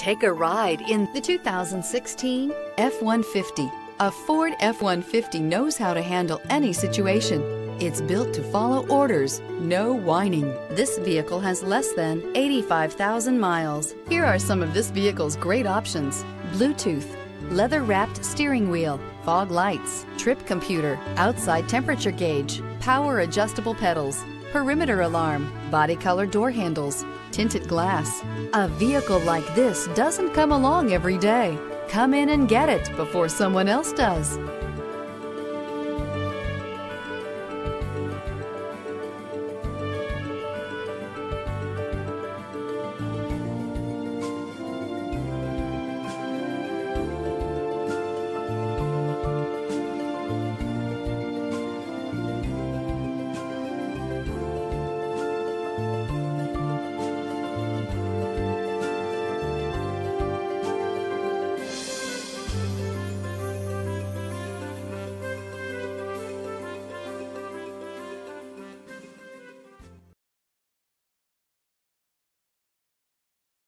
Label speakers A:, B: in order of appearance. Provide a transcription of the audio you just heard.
A: Take a ride in the 2016 F-150. A Ford F-150 knows how to handle any situation. It's built to follow orders, no whining. This vehicle has less than 85,000 miles. Here are some of this vehicle's great options. Bluetooth, leather-wrapped steering wheel, fog lights, trip computer, outside temperature gauge, power adjustable pedals, perimeter alarm, body color door handles, tinted glass. A vehicle like this doesn't come along every day. Come in and get it before someone else does.